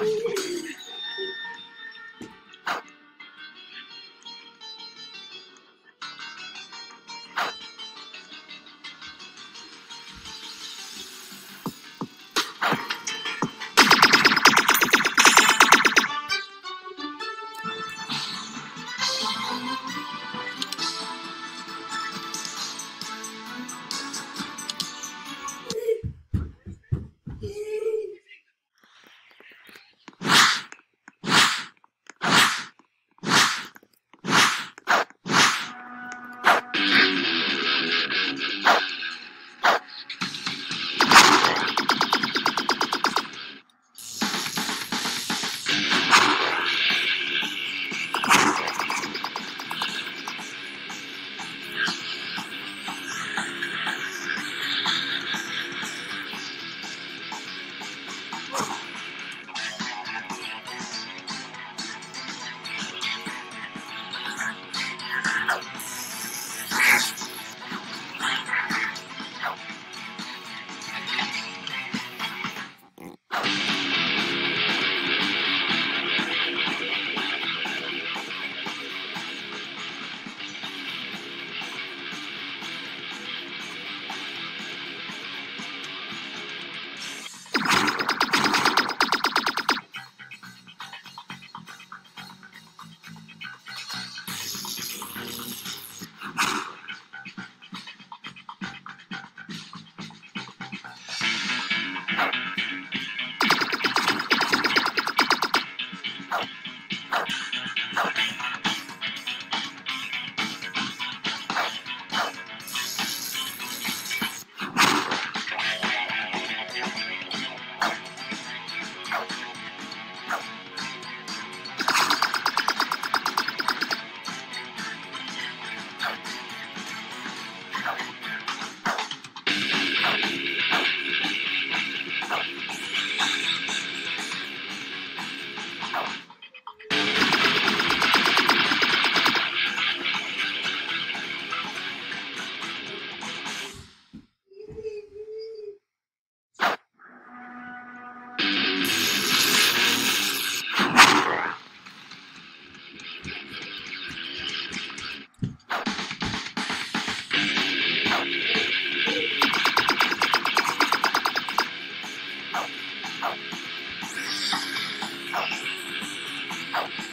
Yeah. you you